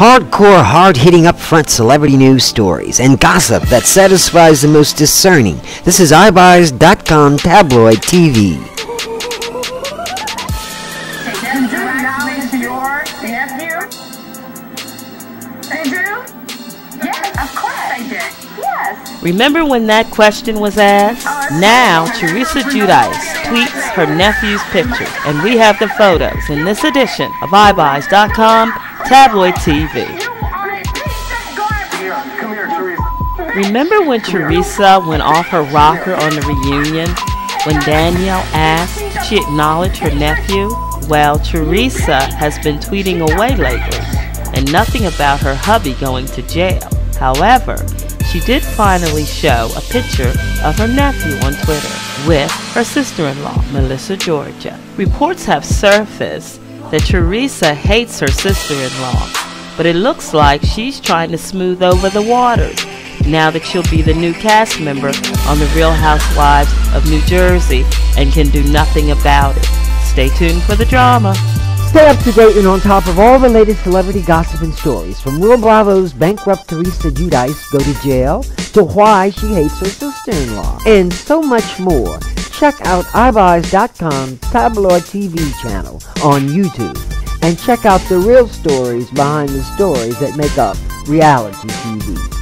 Hardcore, hard-hitting upfront celebrity news stories and gossip that satisfies the most discerning. This is iBuyers.com tabloid TV. Andrew, acknowledge your nephew? Andrew? Yes, of course I did. Yes. Remember when that question was asked? Oh, now, Teresa Giudice tweets her nephew's picture, and we have the photos in this edition of iBuys.com Tabloid TV. Remember when Teresa went off her rocker on the reunion when Danielle asked she acknowledged her nephew? Well, Teresa has been tweeting away lately and nothing about her hubby going to jail. However, she did finally show a picture of her nephew on Twitter with her sister-in-law, Melissa Gorga. Reports have surfaced that Teresa hates her sister-in-law, but it looks like she's trying to smooth over the waters now that she'll be the new cast member on The Real Housewives of New Jersey and can do nothing about it. Stay tuned for the drama. Stay up to date and on top of all the latest celebrity gossip and stories, from Will Bravo's bankrupt Teresa Giudice go to jail to why she hates her sister-in-law, and so much more check out iBuys.com's tabloid TV channel on YouTube and check out the real stories behind the stories that make up reality TV.